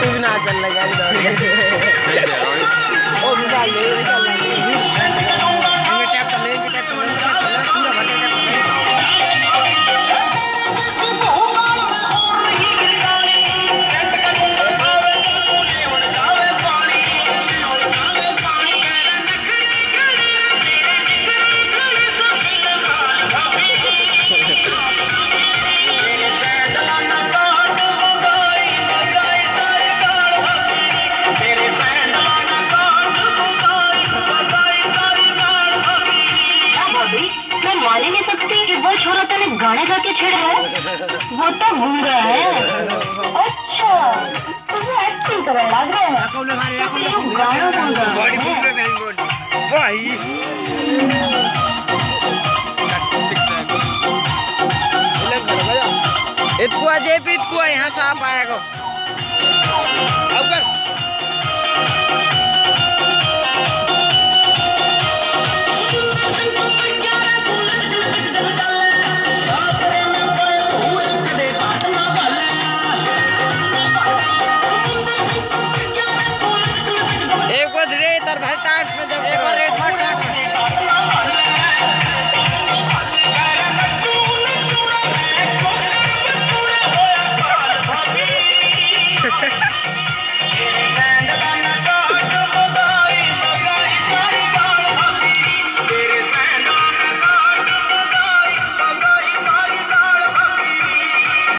तू भी ना चल लगा ओ विशाल ले विशाल छोरा तने गाने गा के छेड़ रहा है? वो तो गूँगा है। अच्छा तो वो एक्टिंग कर लग रहा है। कौन लगा रहे तो ये गाना कौन बॉडी रहा है। रहे हैं बॉडी भाई। इतकुआ जे भी इतकुआ यहाँ साफ़ आएगा। अब कर।